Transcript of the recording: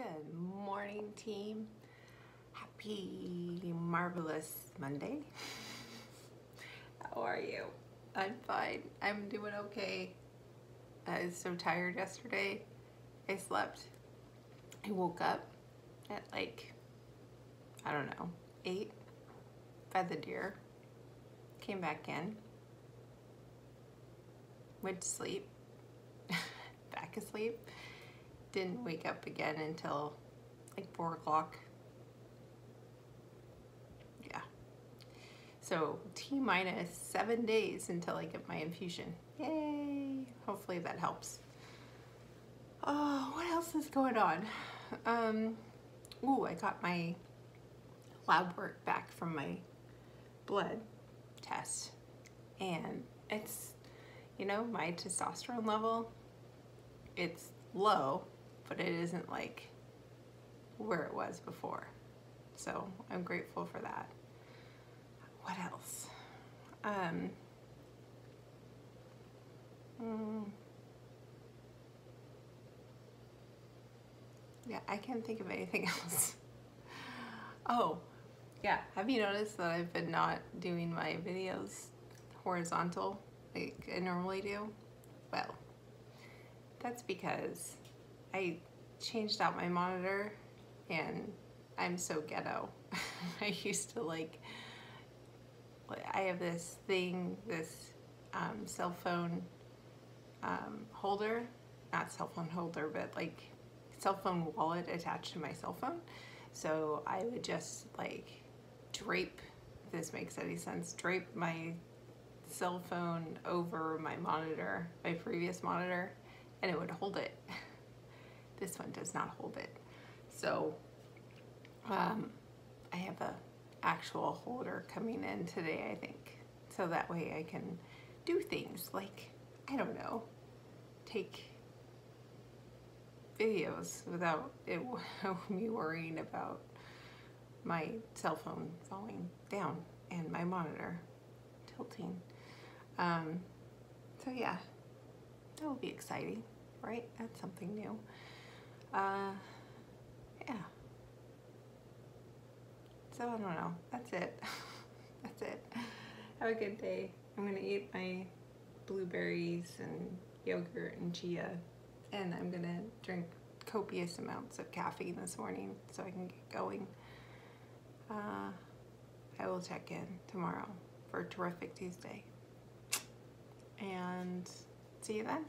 Good morning, team. Happy, marvelous Monday. How are you? I'm fine. I'm doing okay. I was so tired yesterday. I slept. I woke up at like, I don't know, 8, fed the deer, came back in, went to sleep, back asleep didn't wake up again until like four o'clock. Yeah. So T minus seven days until I get my infusion. Yay! Hopefully that helps. Oh, what else is going on? Um, ooh, I got my lab work back from my blood test. And it's, you know, my testosterone level, it's low but it isn't like where it was before. So I'm grateful for that. What else? Um, mm, yeah, I can't think of anything else. oh, yeah. Have you noticed that I've been not doing my videos horizontal like I normally do? Well, that's because I changed out my monitor and I'm so ghetto. I used to like, I have this thing, this um, cell phone um, holder, not cell phone holder, but like cell phone wallet attached to my cell phone. So I would just like drape, if this makes any sense, drape my cell phone over my monitor, my previous monitor, and it would hold it. This one does not hold it. So um, I have a actual holder coming in today, I think. So that way I can do things like, I don't know, take videos without it, me worrying about my cell phone falling down and my monitor tilting. Um, so yeah, that will be exciting, right? That's something new. Uh, yeah. So I don't know. That's it. That's it. Have a good day. I'm gonna eat my blueberries and yogurt and chia and I'm gonna drink copious amounts of caffeine this morning so I can get going. Uh, I will check in tomorrow for a terrific Tuesday. And see you then.